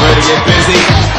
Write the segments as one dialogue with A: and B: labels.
A: ready to get busy.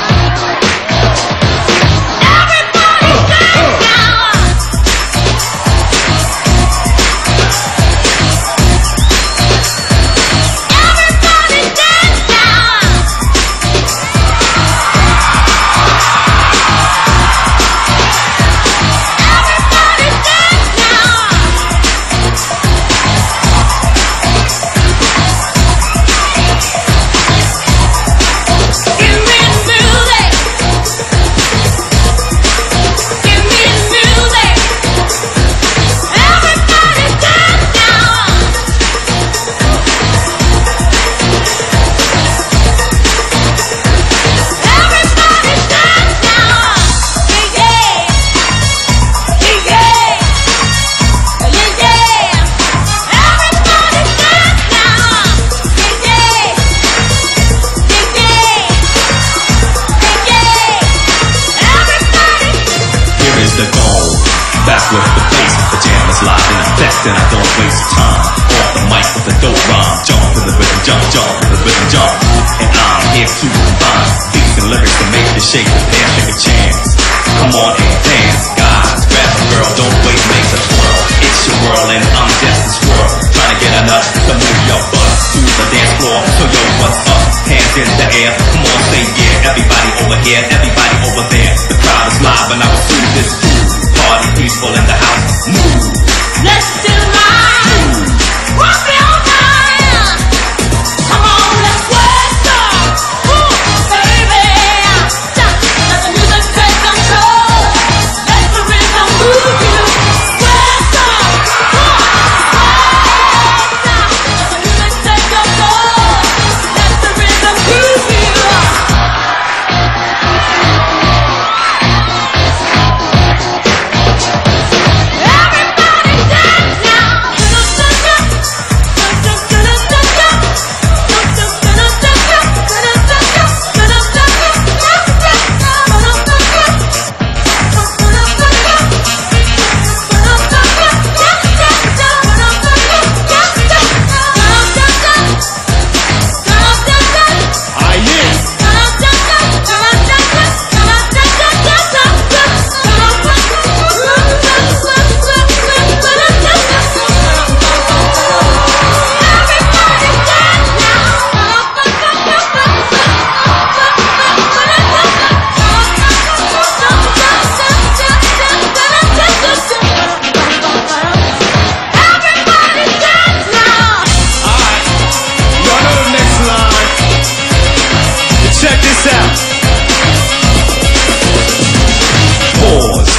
A: Here is the goal. Back with the jam is live in effect, and I don't waste time. Off the mic with the dope rhyme, jump to the rhythm, jump, jump to the rhythm, jump. And I'm here to combine beats and lyrics to make you shake the pants, take a chance. Come on and dance, guys, grab a girl, don't wait, make the twirl. It's your world and I'm just a squirrel, trying to get a nut to move your butt to the dance floor. So yo, what's up? Hands in the air, come on, say yeah. Everybody over here, everybody over there.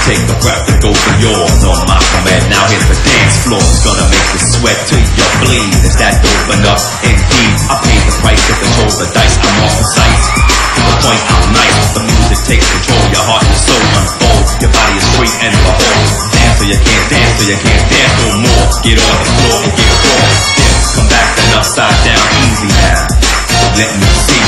B: Take
A: and go for yours on my command. Now hit the dance floor. It's gonna make you sweat till you bleed. Is that dope enough? Indeed, I paid the price to control the dice. I'm off the sight. To the point, I'm nice. The music takes control. Your heart and soul unfold. Your body is free and behold. Dance till you can't dance till you can't dance no more. Get on the floor and get raw. Come back then upside down, easy now. Let me see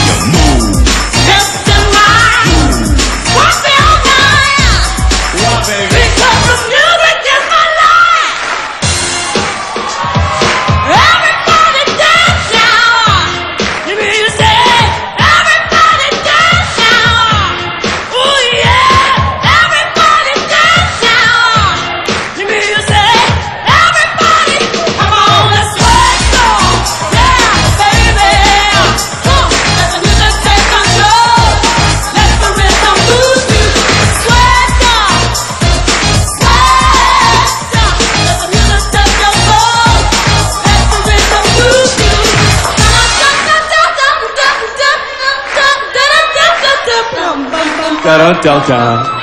B: 在那吊
A: 桥。